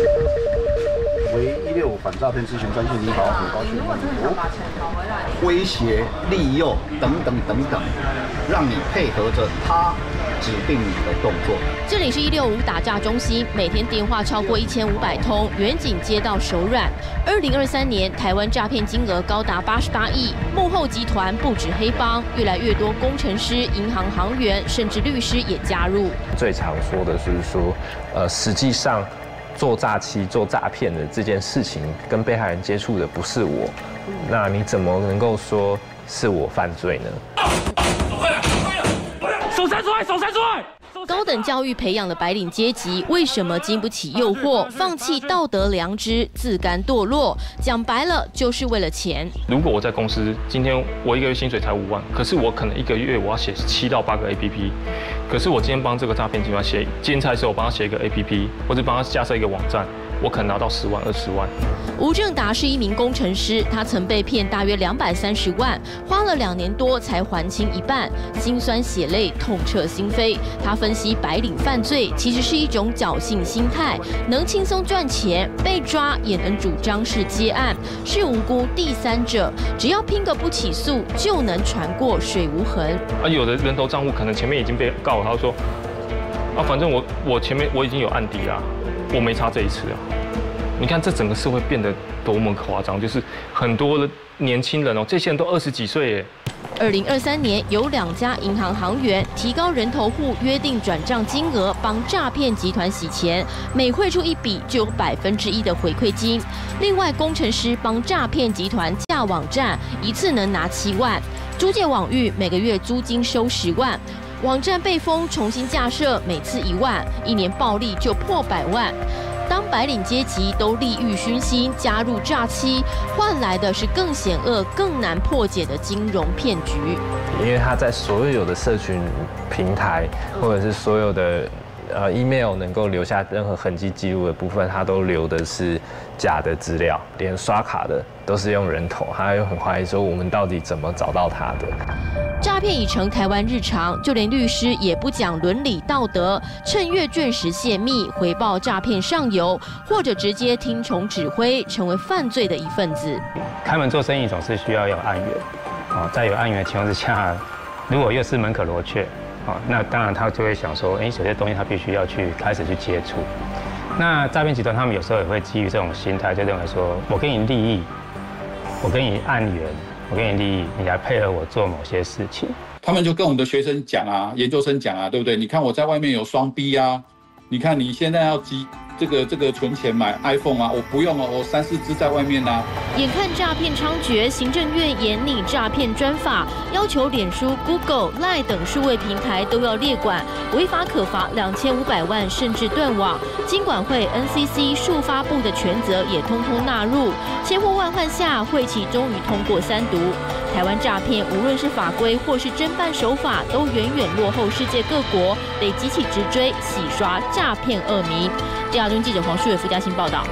为一六五反诈骗咨询专线，你好，很高兴帮你服务。威胁、利诱等等等等，让你配合着他指定你的动作。这里是一六五打诈中心，每天电话超过一千五百通，远景接到手软。二零二三年，台湾诈骗金额高达八十八亿，幕后集团不止黑帮，越来越多工程师、银行行员，甚至律师也加入。最常说的是说，呃，实际上。做诈欺、做诈骗的这件事情，跟被害人接触的不是我，那你怎么能够说是我犯罪呢？手伸出来，手伸出来！高等教育培养的白领阶级，为什么经不起诱惑，放弃道德良知，自甘堕落？讲白了，就是为了钱。如果我在公司，今天我一个月薪水才五万，可是我可能一个月我要写七到八个 APP。可是我今天帮这个诈骗集团写兼差的时候，我帮他写一个 APP，或者帮他架设一个网站，我可能拿到十万、二十万。吴正达是一名工程师，他曾被骗大约两百三十万，花了两年多才还清一半，心酸血泪，痛彻心扉。他分析白领犯罪其实是一种侥幸心态，能轻松赚钱，被抓也能主张是接案，是无辜第三者，只要拼个不起诉，就能船过水无痕。啊，有的人头账户可能前面已经被告。他说：“反正我我前面我已经有案底啦，我没差这一次啊。你看这整个社会变得多么夸张，就是很多的年轻人哦，这些人都二十几岁耶。”二零二三年有两家银行行员提高人头户约定转账金额，帮诈骗集团洗钱，每汇出一笔就有百分之一的回馈金。另外，工程师帮诈骗集团架网站，一次能拿七万；租借网域每个月租金收十万。网站被封，重新架设，每次一万，一年暴利就破百万。当白领阶级都利欲熏心加入诈欺，换来的是更险恶、更难破解的金融骗局。因为他在所有的社群平台，或者是所有的呃 email 能够留下任何痕迹记录的部分，他都留的是假的资料，连刷卡的都是用人头，他又很怀疑说我们到底怎么找到他的。诈骗已成台湾日常，就连律师也不讲伦理道德，趁阅卷时泄密，回报诈骗上游，或者直接听从指挥，成为犯罪的一份子。开门做生意总是需要有案源，哦，在有案源的情况之下，如果又是门可罗雀，那当然他就会想说，哎，有些东西他必须要去开始去接触。那诈骗集团他们有时候也会基于这种心态，就认为说我给你利益，我给你案源。我给你利益，你来配合我做某些事情。他们就跟我们的学生讲啊，研究生讲啊，对不对？你看我在外面有双逼啊，你看你现在要积这个这个存钱买 iPhone 啊，我不用哦，我三四只在外面呢。眼看诈骗猖獗，行政院严拟诈骗专法，要求脸书、Google、Line 等数位平台都要列管，违法可罚两千五百万，甚至断网。金管会、NCC、数发布的权责也通通纳入。千呼万唤下，会期终于通过三读。台湾诈骗无论是法规或是侦办手法，都远远落后世界各国，得集起直追，洗刷诈骗恶名。第二中记者黄舒伟、付嘉欣报道。